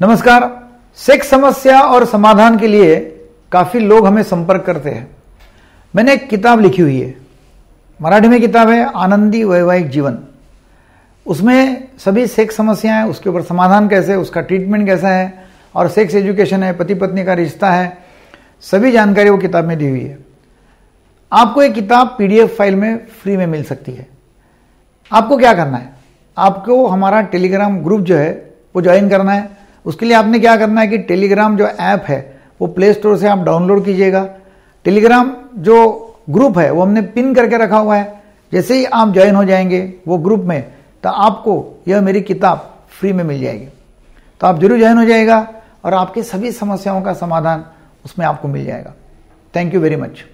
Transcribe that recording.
नमस्कार। सेक्स समस्या और समाधान के लिए काफ़ी लोग हमें संपर्क करते हैं। मैंने एक किताब लिखी हुई है। मराठी में किताब है, आनंदी वैवाहिक जीवन। उसमें सभी सेक्स समस्याएँ उसके ऊपर समाधान कैसे उसका ट्रीटमेंट कैसा है, और सेक्स एजुकेशन है पति पत्नी का रिश्ता है, सभी जानकारी वो किताब में दी हुई है। आपको ये किताब पीडीएफ फ़ाइल में फ्री में मिल सकती है। आपको क्या करना है? आपको हमारा टेलीग्राम ग्रुप जो है, वो ज्वाइन करना है। उसके लिए आपने क्या करना है कि टेलीग्राम जो ऐप है, वो प्ले स्टोर से आप डाउनलोड कीजिएगा। टेलीग्राम जो ग्रुप है, वो हमने पिन करके रखा हुआ है। जैसे ही आप ज्वाइन हो जाएँगे वो ग्रुप में तो आपको यह मेरी किताब फ्री में मिल जाएगी। तो आप ज़रूर ज्वाइन हो जाएगा और आपकी सभी समस्याओं का समाधान उसमें आपको मिल जाएगा। Thank you very much